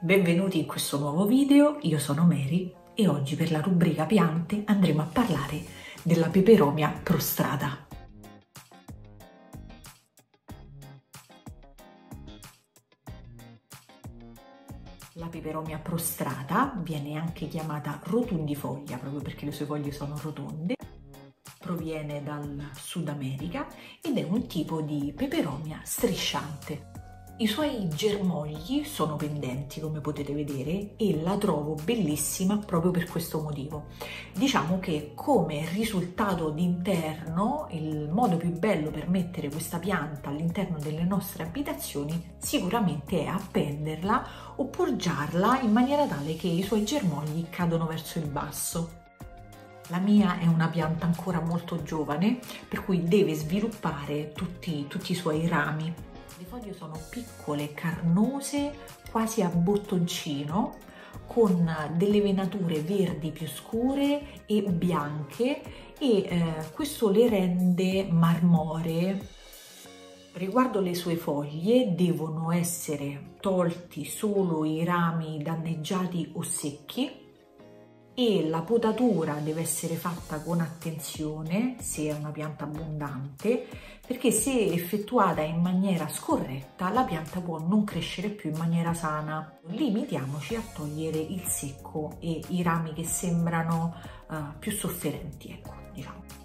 Benvenuti in questo nuovo video, io sono Mary e oggi per la rubrica piante andremo a parlare della peperomia prostrata. La peperomia prostrata viene anche chiamata rotundifoglia proprio perché le sue foglie sono rotonde proviene dal Sud America ed è un tipo di peperomia strisciante. I suoi germogli sono pendenti come potete vedere e la trovo bellissima proprio per questo motivo. Diciamo che come risultato d'interno il modo più bello per mettere questa pianta all'interno delle nostre abitazioni sicuramente è appenderla o poggiarla in maniera tale che i suoi germogli cadono verso il basso. La mia è una pianta ancora molto giovane per cui deve sviluppare tutti, tutti i suoi rami le foglie sono piccole, carnose, quasi a bottoncino, con delle venature verdi più scure e bianche e eh, questo le rende marmoree. Riguardo le sue foglie devono essere tolti solo i rami danneggiati o secchi e la potatura deve essere fatta con attenzione se è una pianta abbondante perché se effettuata in maniera scorretta la pianta può non crescere più in maniera sana. Limitiamoci a togliere il secco e i rami che sembrano uh, più sofferenti, ecco, diciamo.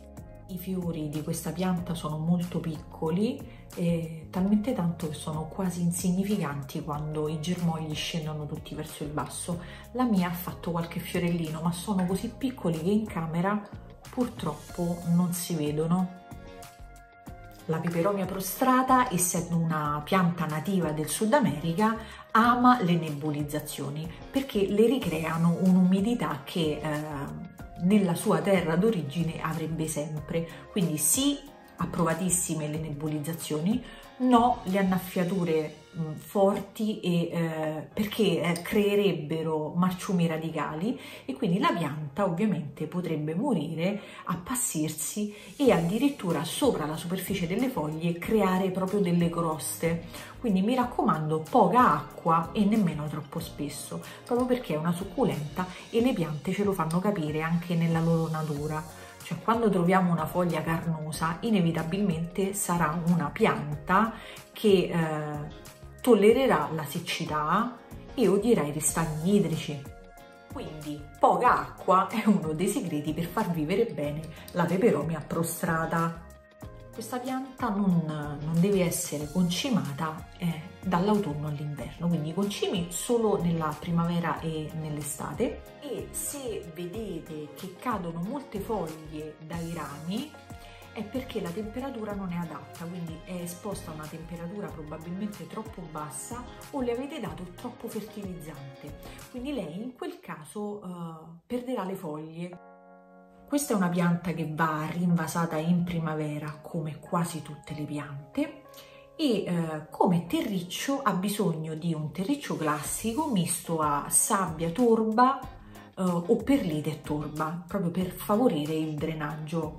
I fiori di questa pianta sono molto piccoli, eh, talmente tanto che sono quasi insignificanti quando i germogli scendono tutti verso il basso. La mia ha fatto qualche fiorellino, ma sono così piccoli che in camera purtroppo non si vedono. La peperomia prostrata, essendo una pianta nativa del Sud America, ama le nebulizzazioni perché le ricreano un'umidità che eh, nella sua terra d'origine avrebbe sempre. Quindi sì, approvatissime le nebulizzazioni, no le annaffiature mh, forti e, eh, perché eh, creerebbero marciumi radicali e quindi la pianta ovviamente potrebbe morire, appassirsi e addirittura sopra la superficie delle foglie creare proprio delle croste. Quindi mi raccomando poca acqua e nemmeno troppo spesso, proprio perché è una succulenta e le piante ce lo fanno capire anche nella loro natura cioè quando troviamo una foglia carnosa inevitabilmente sarà una pianta che eh, tollererà la siccità e odierà i ristagni idrici. Quindi poca acqua è uno dei segreti per far vivere bene la peperomia prostrata. Questa pianta non, non deve essere concimata eh, dall'autunno all'inverno, quindi concimi solo nella primavera e nell'estate e se vedete che cadono molte foglie dai rami è perché la temperatura non è adatta, quindi è esposta a una temperatura probabilmente troppo bassa o le avete dato troppo fertilizzante, quindi lei in quel caso uh, perderà le foglie. Questa è una pianta che va rinvasata in primavera come quasi tutte le piante e eh, come terriccio ha bisogno di un terriccio classico misto a sabbia torba eh, o perlite e torba proprio per favorire il drenaggio.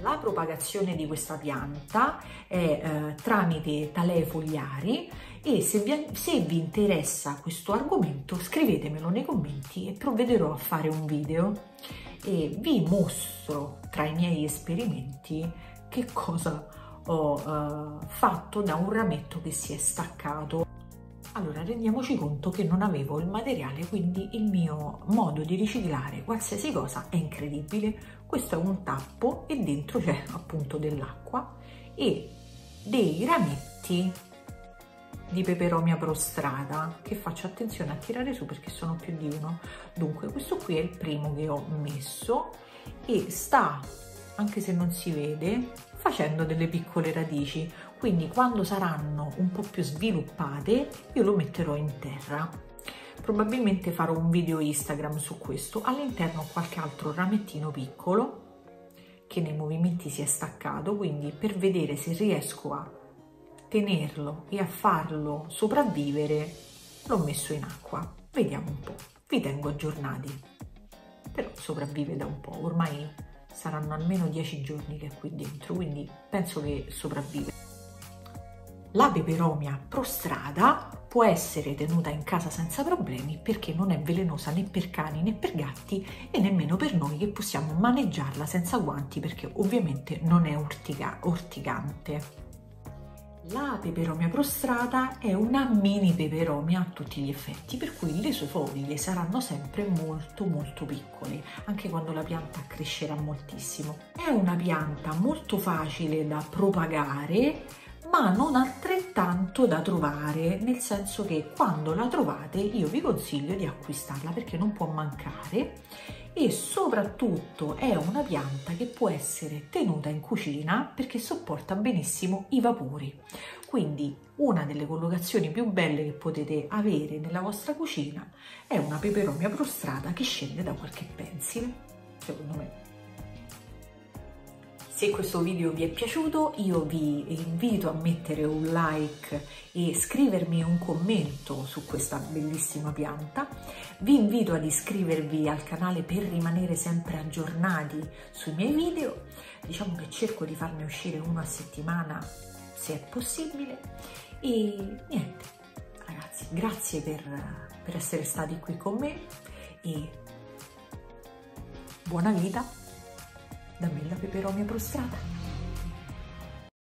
La propagazione di questa pianta è eh, tramite talee fogliari e se vi, se vi interessa questo argomento scrivetemelo nei commenti e provvederò a fare un video e vi mostro tra i miei esperimenti che cosa ho uh, fatto da un rametto che si è staccato. Allora rendiamoci conto che non avevo il materiale, quindi il mio modo di riciclare qualsiasi cosa è incredibile. Questo è un tappo e dentro c'è appunto dell'acqua e dei rametti di peperomia prostrata che faccio attenzione a tirare su perché sono più di uno dunque questo qui è il primo che ho messo e sta anche se non si vede facendo delle piccole radici quindi quando saranno un po' più sviluppate io lo metterò in terra probabilmente farò un video instagram su questo all'interno qualche altro ramettino piccolo che nei movimenti si è staccato quindi per vedere se riesco a tenerlo e a farlo sopravvivere l'ho messo in acqua. Vediamo un po', vi tengo aggiornati. Però sopravvive da un po', ormai saranno almeno 10 giorni che è qui dentro, quindi penso che sopravvive. La peperomia prostrata può essere tenuta in casa senza problemi perché non è velenosa né per cani né per gatti e nemmeno per noi che possiamo maneggiarla senza guanti perché ovviamente non è urtica, urticante. La peperomia prostrata è una mini peperomia a tutti gli effetti, per cui le sue foglie saranno sempre molto molto piccole, anche quando la pianta crescerà moltissimo. È una pianta molto facile da propagare, ma non altrettanto da trovare, nel senso che quando la trovate io vi consiglio di acquistarla perché non può mancare e soprattutto è una pianta che può essere tenuta in cucina perché sopporta benissimo i vapori. Quindi una delle collocazioni più belle che potete avere nella vostra cucina è una peperomia prostrata che scende da qualche pensile, secondo me. Se questo video vi è piaciuto io vi invito a mettere un like e scrivermi un commento su questa bellissima pianta. Vi invito ad iscrivervi al canale per rimanere sempre aggiornati sui miei video. Diciamo che cerco di farne uscire uno a settimana se è possibile. E niente, ragazzi, grazie per, per essere stati qui con me e buona vita da me la peperomia prostrata.